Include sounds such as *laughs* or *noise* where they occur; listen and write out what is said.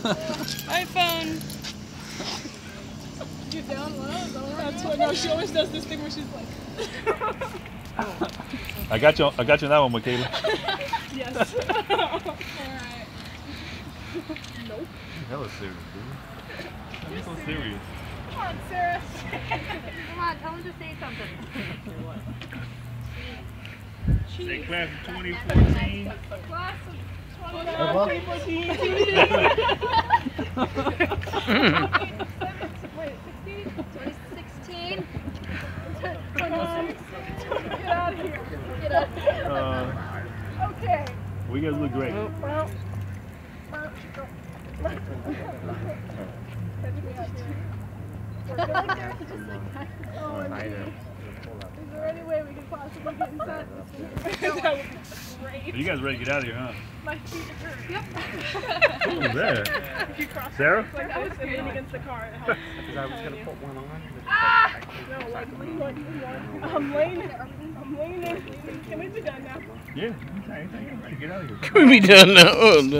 *laughs* iPhone. Get down low. That's what. No, she always does this thing where she's like. I got you. I got you on that one, Michaela. *laughs* Yes. *laughs* Alright. Nope. Hella serious, dude. You're so serious. Come on, Sarah. Come on, tell him to say something. Say class of 2014. Class of well. 2014. Wait, 16? 2016. Get out of here. Get up. Uh, Okay. we guys look great. Oh, is there any way we could possibly get inside this thing? That would be great. You guys ready to get out of here, huh? My feet hurt. Yep. Who was that? If you cross Sarah? Like I was leaning against the car. It helps. *laughs* Because I was going to put one on. Ah! No, like lean like one. I'm leaning. I'm leaning. Can we be done now? Yeah. Okay, okay, ready to get out of here. Can we be done now? Oh, no.